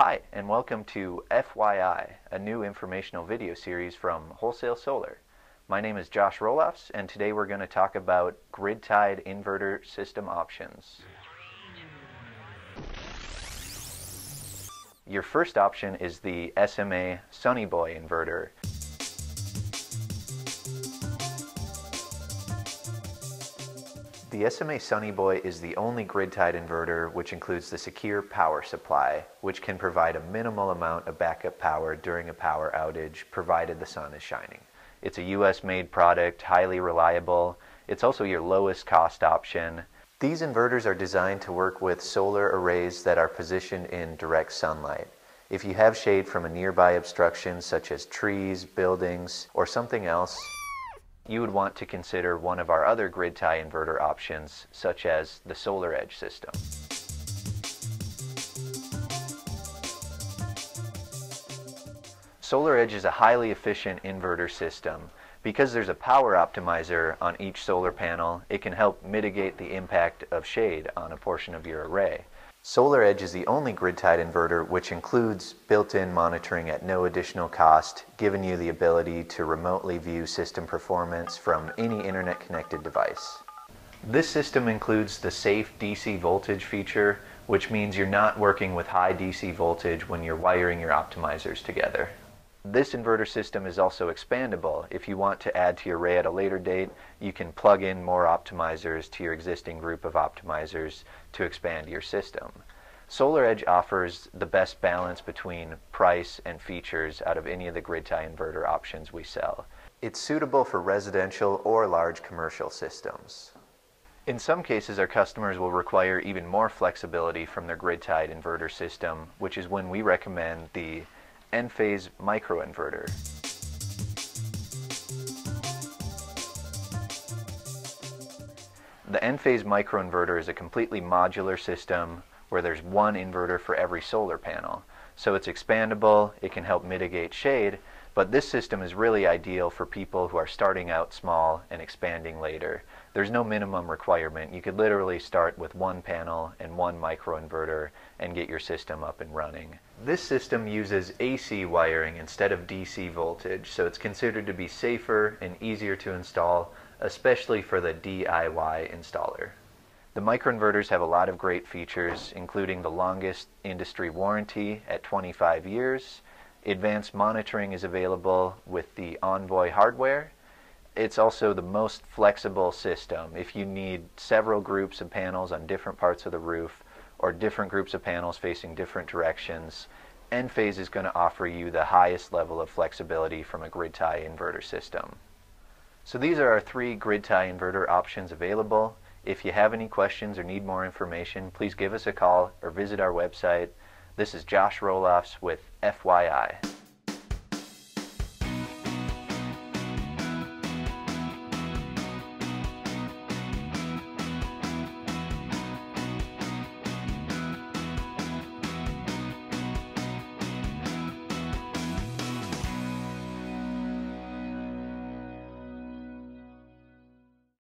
Hi, and welcome to FYI, a new informational video series from Wholesale Solar. My name is Josh Roloffs, and today we're going to talk about grid-tied inverter system options. Your first option is the SMA Sunny Boy inverter. The SMA Sunny Boy is the only grid-tied inverter which includes the secure power supply, which can provide a minimal amount of backup power during a power outage provided the sun is shining. It's a US made product, highly reliable. It's also your lowest cost option. These inverters are designed to work with solar arrays that are positioned in direct sunlight. If you have shade from a nearby obstruction such as trees, buildings, or something else, you would want to consider one of our other grid tie inverter options, such as the SolarEdge system. SolarEdge is a highly efficient inverter system. Because there's a power optimizer on each solar panel, it can help mitigate the impact of shade on a portion of your array. SolarEdge is the only grid-tied inverter which includes built-in monitoring at no additional cost, giving you the ability to remotely view system performance from any internet-connected device. This system includes the safe DC voltage feature, which means you're not working with high DC voltage when you're wiring your optimizers together. This inverter system is also expandable. If you want to add to your array at a later date, you can plug in more optimizers to your existing group of optimizers to expand your system. SolarEdge offers the best balance between price and features out of any of the grid tie inverter options we sell. It's suitable for residential or large commercial systems. In some cases, our customers will require even more flexibility from their grid-tied inverter system, which is when we recommend the Enphase microinverter. The Enphase microinverter is a completely modular system where there's one inverter for every solar panel. So it's expandable, it can help mitigate shade, but this system is really ideal for people who are starting out small and expanding later. There's no minimum requirement. You could literally start with one panel and one microinverter and get your system up and running. This system uses AC wiring instead of DC voltage, so it's considered to be safer and easier to install, especially for the DIY installer. The microinverters have a lot of great features, including the longest industry warranty at 25 years. Advanced monitoring is available with the Envoy hardware. It's also the most flexible system. If you need several groups of panels on different parts of the roof, or different groups of panels facing different directions, Enphase is going to offer you the highest level of flexibility from a grid tie inverter system. So these are our three grid tie inverter options available. If you have any questions or need more information, please give us a call or visit our website. This is Josh Roloffs with FYI.